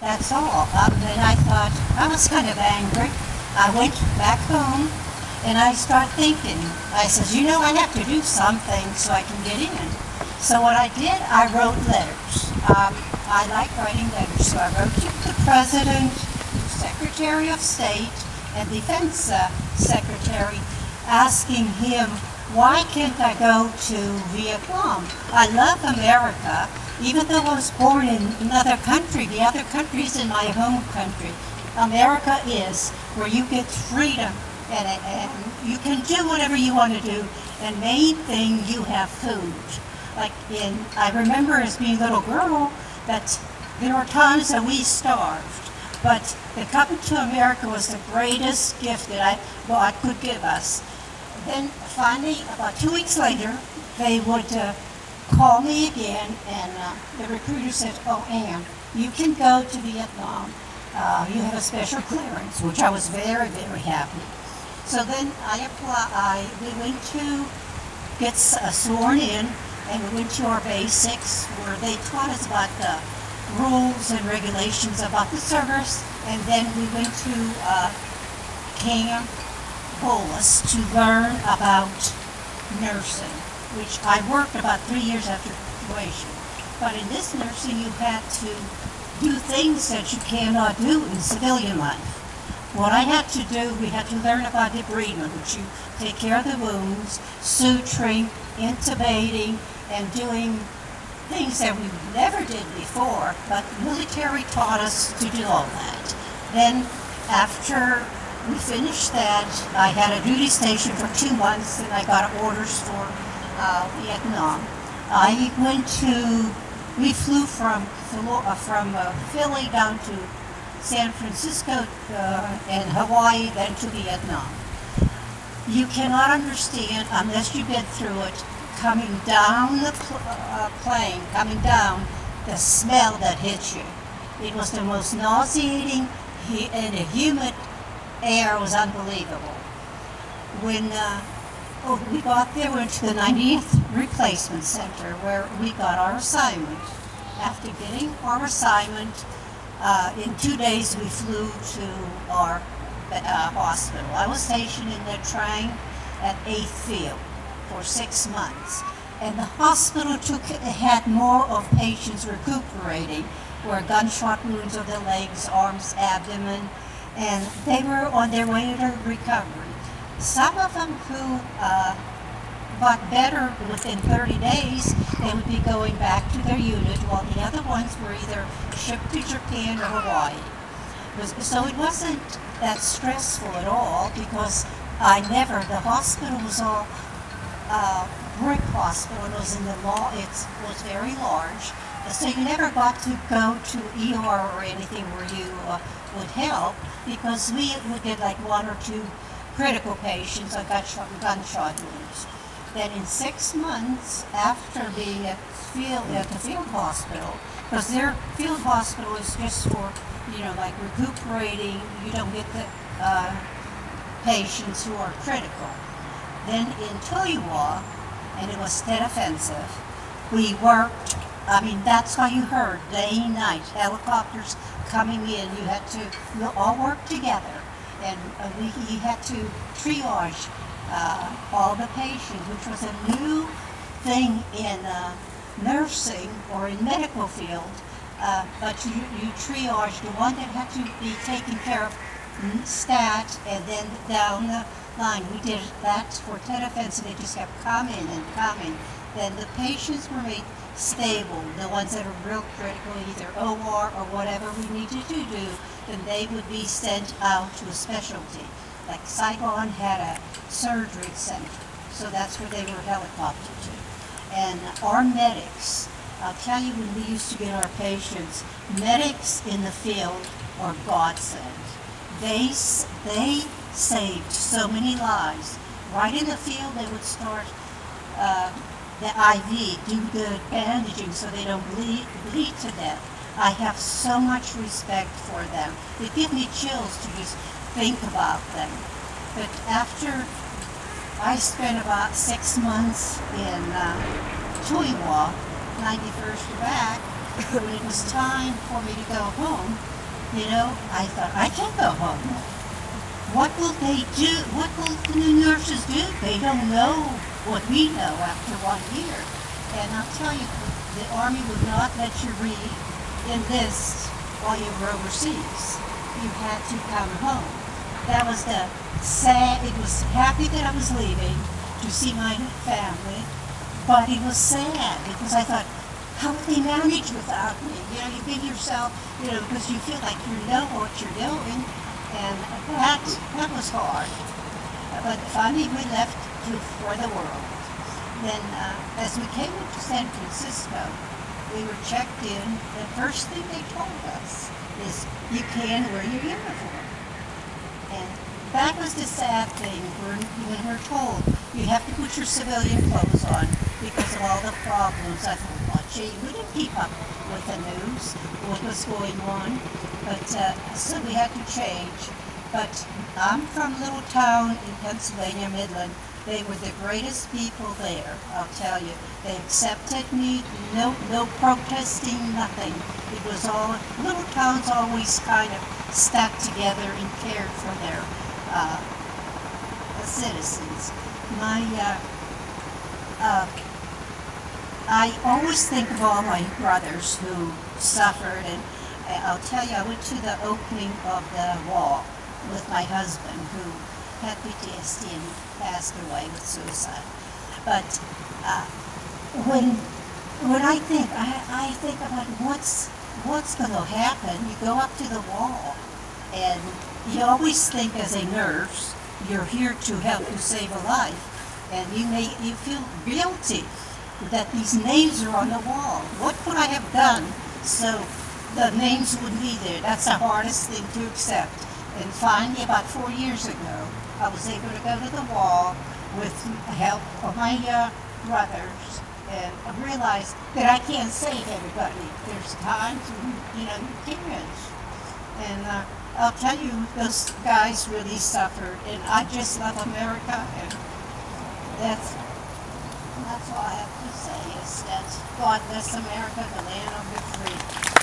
that's all. Um, then I thought, I was kind of angry. I went back home and I start thinking. I said, you know, I have to do something so I can get in. So what I did, I wrote letters. Um, I like writing letters, so I wrote to the President, Secretary of State, and Defense uh, Secretary, asking him, why can't I go to Vietnam? I love America, even though I was born in another country, the other country is in my home country. America is where you get freedom and, and you can do whatever you want to do. And main thing, you have food. Like in, I remember as being a little girl that there were times that we starved. But the coming to America was the greatest gift that I, God could give us. Then finally, about two weeks later, they would uh, call me again, and uh, the recruiter said, "Oh, Ann, you can go to Vietnam. Uh, you have a special clearance," which I was very, very happy. So then I apply. I we went to get uh, sworn in, and we went to our basics where they taught us about the rules and regulations about the service, and then we went to uh, camp Bolus to learn about nursing, which I worked about three years after graduation. But in this nursing, you had to do things that you cannot do in civilian life. What I had to do, we had to learn about debridement, which you take care of the wounds, suturing, intubating, and doing things that we never did before, but the military taught us to do all that. Then after we finished that, I had a duty station for two months and I got orders for uh, Vietnam. I went to, we flew from, uh, from uh, Philly down to San Francisco uh, and Hawaii, then to Vietnam. You cannot understand unless you've been through it, coming down the pl uh, plane, coming down, the smell that hits you. It was the most nauseating and the humid air was unbelievable. When uh, we got there, went to the 90th Replacement Center where we got our assignment. After getting our assignment, uh, in two days we flew to our uh, hospital. I was stationed in Nha Trang at 8th Field for six months. And the hospital took had more of patients recuperating, where gunshot wounds of the legs, arms, abdomen, and they were on their way to recovery. Some of them who uh, got better within 30 days, they would be going back to their unit, while the other ones were either shipped to Japan or Hawaii. So it wasn't that stressful at all because I never, the hospital was all uh, brick hospital. It was in the law, it was very large. So you never got to go to ER or anything where you uh, would help because we would get like one or two critical patients that got shot, gunshot wounds. Then in six months after being at field at the field hospital, because their field hospital is just for you know like recuperating. You don't get the uh, patients who are critical. Then in Tuy Hoa, and it was Tet Offensive, we worked. I mean, that's how you heard day and night helicopters coming in, you had to we all work together, and uh, we you had to triage uh, all the patients, which was a new thing in uh, nursing or in medical field. Uh, but you, you triage the one that had to be taken care of stat and then down the line. We did that for Tet Offensive and they just kept coming and coming. Then the patients were made stable, the ones that are real critical, either OR or whatever we needed to do, then they would be sent out to a specialty. Like Saigon had a surgery center, so that's where they were helicoptered to. And our medics, I'll tell you when we used to get our patients, medics in the field are godsend. They, they saved so many lives. Right in the field, they would start uh, the IV, do the bandaging so they don't bleed, bleed to death. I have so much respect for them. They give me chills to just think about them. But after I spent about six months in uh, Tuy Hoa, 91st Evac, when it was time for me to go home, you know, I thought, I can't go home. What will they do? What will the new nurses do? They don't know what we know after one year. And I'll tell you, the Army would not let you read enlist while you were overseas. You had to come home. That was the sad, it was happy that I was leaving to see my family, but it was sad because I thought, how would they manage without me? You know, you give yourself, you know, because you feel like you know what you're doing, and that that was hard. But finally, we left to, for the world. Then, uh, as we came into San Francisco, we were checked in. The first thing they told us is, "You can wear your uniform." And that was the sad thing when, when we're told you have to put your civilian clothes on because of all the problems. I thought, well, gee, we didn't keep up with the news, what was going on. But uh, so we had to change. But I'm from a little town in Pennsylvania, Midland. They were the greatest people there, I'll tell you. They accepted me, no, no protesting, nothing. It was all, little towns always kind of stuck together and cared for their uh, citizens. My, uh, uh, I always think of all my brothers who suffered, and I'll tell you, I went to the opening of the wall with my husband who had PTSD and passed away with suicide. But uh, when when I think, I, I think about what's what's going to happen. You go up to the wall, and you always think as a nurse, you're here to help you save a life, and you may you feel guilty that these names are on the wall. What could I have done so the names would be there? That's the hardest thing to accept. And finally, about four years ago, I was able to go to the wall with the help of my uh, brothers and I realized that I can't save everybody. There's times when, you know, you can't. And uh, I'll tell you, those guys really suffered, and I just love America, and that's that's all I have to say is that God bless America, the land of the free.